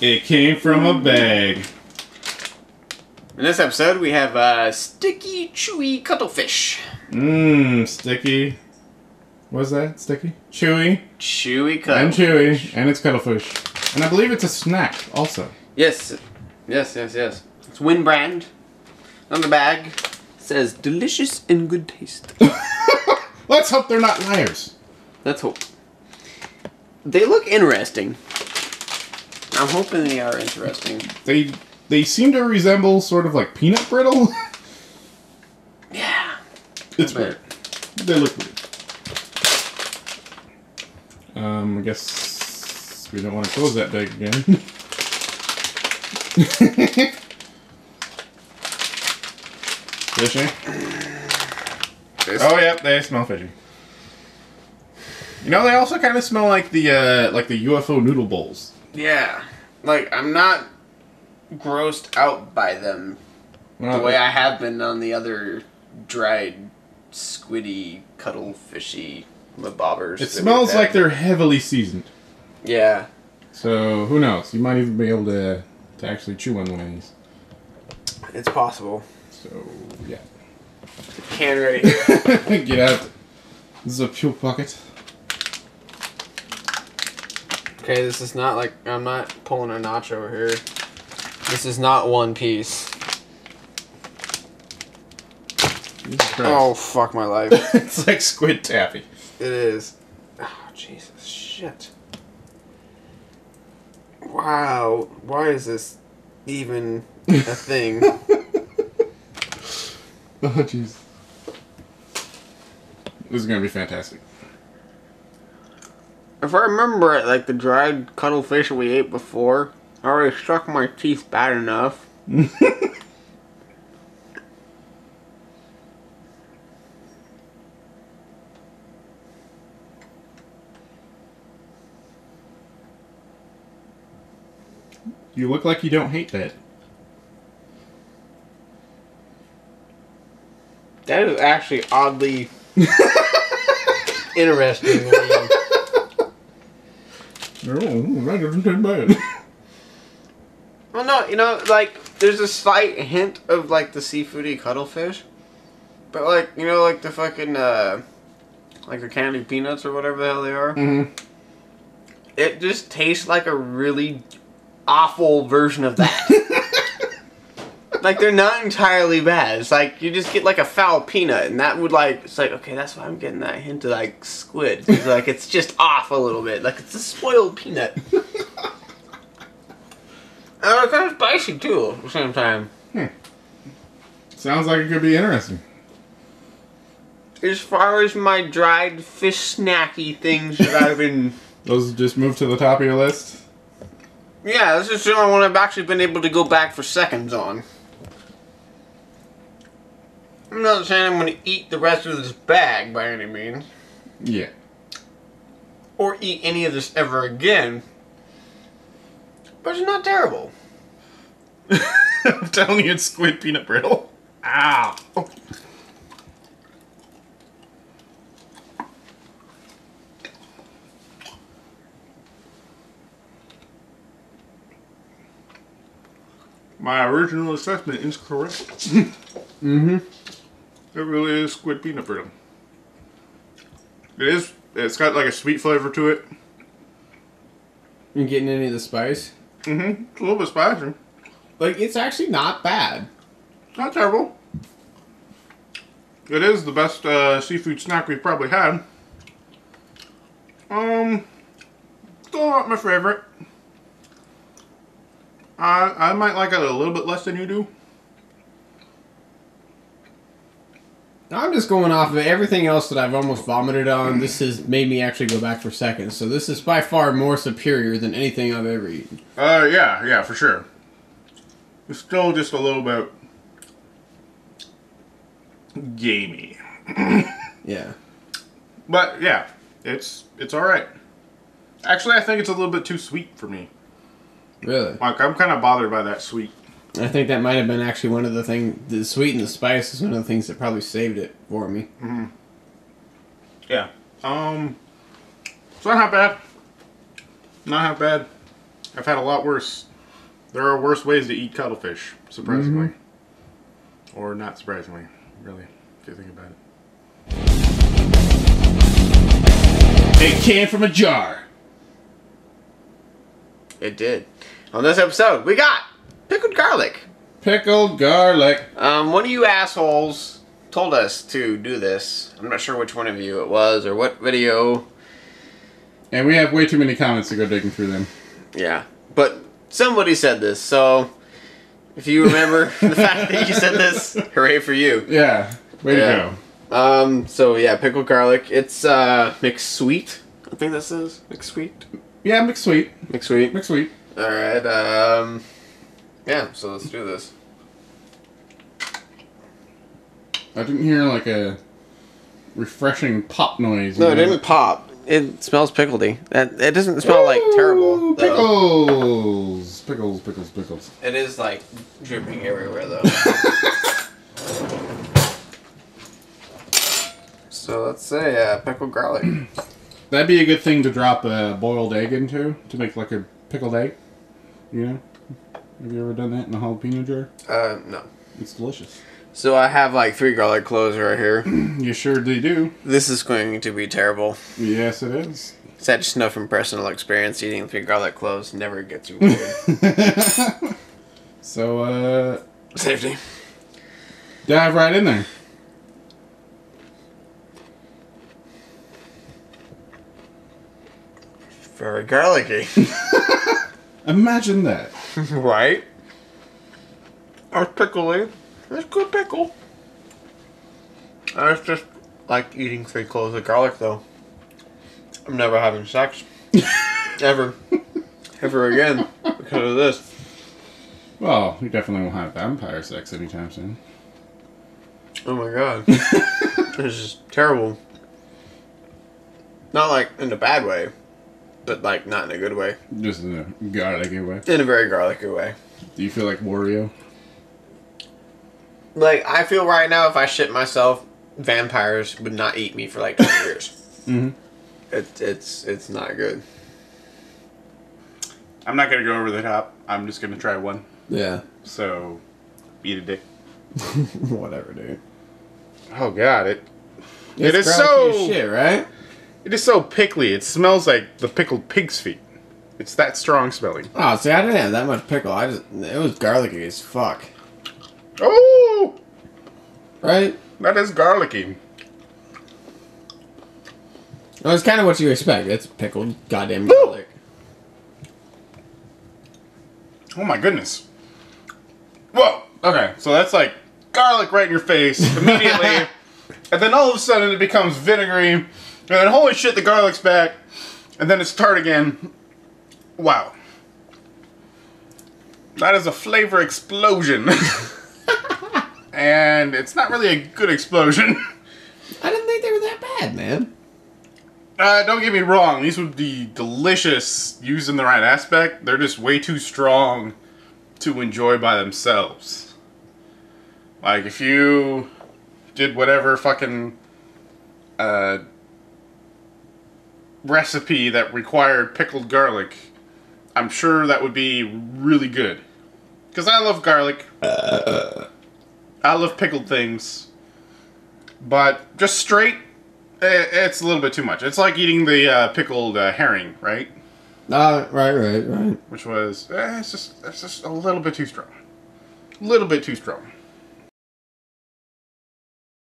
It came from a bag. In this episode, we have uh, sticky, chewy cuttlefish. Mmm, sticky. What's that? Sticky? Chewy. Chewy And cuttlefish. chewy. And it's cuttlefish. And I believe it's a snack also. Yes, yes, yes, yes. It's Win brand. On the bag it says delicious and good taste. Let's hope they're not liars. Let's hope. They look interesting. I'm hoping they are interesting. They they seem to resemble sort of like peanut brittle. Yeah. it's bet. weird. They look weird. Um, I guess we don't want to close that bag again. Fishy? This- Oh, yep, they smell fishy. You know, they also kind of smell like the uh, like the UFO noodle bowls. Yeah. Like, I'm not grossed out by them the way I have been on the other dried, squiddy, cuttlefishy bobbers. it smells like they're heavily seasoned. Yeah. So who knows? You might even be able to to actually chew on one of these. It's possible. So yeah, Can right here. get out. This is a pure pocket. Okay, this is not like I'm not pulling a notch over here. This is not one piece. Oh fuck my life. it's like squid taffy. It is. Oh, Jesus. Shit. Wow. Why is this even a thing? Oh jeez. This is gonna be fantastic. If I remember it, like the dried cuttlefish we ate before, I already struck my teeth bad enough. You look like you don't hate that. That is actually oddly interesting. Oh, that doesn't taste bad. Well, no, you know, like there's a slight hint of like the seafoody cuttlefish, but like you know, like the fucking uh, like the candy peanuts or whatever the hell they are. mm-hmm. It just tastes like a really awful version of that. like they're not entirely bad. It's like you just get like a foul peanut, and that would like it's like okay, that's why I'm getting that hint of like squid. 'cause, like it's just off a little bit. Like it's a spoiled peanut. And it's kind of spicy too at the same time. Hmm. Sounds like it could be interesting. As far as my dried fish snacky things that I've been. Those just move to the top of your list. Yeah, this is the only one I've actually been able to go back for seconds on. I'm not saying I'm going to eat the rest of this bag by any means, Yeah. or eat any of this ever again, but it's not terrible. I'm telling you, it's squid peanut brittle. Ow. My original assessment is correct. Mm-hmm. It really is squid peanut brittle. It is. It's got like a sweet flavor to it. You getting any of the spice? Mm-hmm. It's a little bit spicy. Like, it's actually not bad. It's not terrible. It is the best uh, seafood snack we've probably had. Um, still not my favorite. I I might like it a little bit less than you do. I'm just going off of everything else that I've almost vomited on. This has made me actually go back for seconds. So this is by far more superior than anything I've ever eaten. Uh, yeah, yeah, for sure. It's still just a little bit gamey, Yeah. but yeah, it's it's all right. Actually, I think it's a little bit too sweet for me. Really. Like I'm kind of bothered by that sweet. I think that might have been actually one of the thing. The sweet and the spice is one of the things that probably saved it for me. Yeah. Um. It's not half bad. Not half bad. I've had a lot worse. There are worse ways to eat cuttlefish, surprisingly. Or not surprisingly, really, if you think about it. A can from a jar. It did. On this episode, we got pickled garlic. Pickled garlic. Um, one of you assholes told us to do this. I'm not sure which one of you it was or what video. And we have way too many comments to go digging through them. Yeah, but somebody said this, so if you remember the fact that you said this, hooray for you. Yeah. Way Yeah. to go. Um, so yeah, pickled garlic. It's uh mixed sweet. I think this is mixed sweet. Yeah, mixed sweet. Mixed sweet. Mixed sweet. All right. Um, yeah. So let's do this. I didn't hear like a refreshing pop noise. No, it know? didn't pop. It smells pickledy. That it doesn't smell like terrible. Ooh, though. Pickles. Pickles, pickles, pickles. It is like dripping everywhere though. so let's say uh, pickled garlic. That'd be a good thing to drop a boiled egg into to make like a pickled egg. You know? Have you ever done that in a jalapeno jar? Uh, no. It's delicious. So I have like three garlic cloves right here. You sure they do. This is going to be terrible. Yes, it is. Is that just know from personal experience? Eating three garlic cloves never gets you good. so, uh, Safety. dive right in there. Very garlicky. Imagine that. right? Or pickly. It's good pickle. It's just like eating three cloves of garlic, though. I'm never having sex. Ever. Ever again. Because of this. Well, you definitely won't have vampire sex anytime soon. Oh my god. this is terrible. Not like in a bad way, but like not in a good way. Just in a garlicky way. In a very garlicky way. Do you feel like Wario? Like, I feel right now if I shit myself, vampires would not eat me for like 20 years. Mm-hmm. It, it's it's not good. I'm not gonna go over the top. I'm just gonna try one. Yeah. So, eat a dick. Whatever, dude. Oh god, it It's It is so- shit, right? It is so pickly. It smells like the pickled pig's feet. It's that strong smelling. Oh, see, I didn't have that much pickle. I just it was garlicky as fuck, Oh, right? that is garlicky. Well, it's kind of what you expect. It's pickled goddamn garlic. Oh my goodness. Whoa. Okay, so that's like garlic right in your face immediately, and then all of a sudden it becomes vinegary, and holy shit, the garlic's back, and then it's tart again. Wow. That is a flavor explosion. and it's not really a good explosion. I didn't think they were that bad, man. Uh, don't get me wrong, these would be delicious used in the right aspect. They're just way too strong to enjoy by themselves. Like, if you did whatever fucking uh, recipe that required pickled garlic, I'm sure that would be really good. Because I love garlic. I love pickled things. But just straight, eh, it's a little bit too much. It's like eating the uh, pickled uh, herring, right? Uh, right, right, right. Which was, eh, it's just, it's just a little bit too strong. A little bit too strong.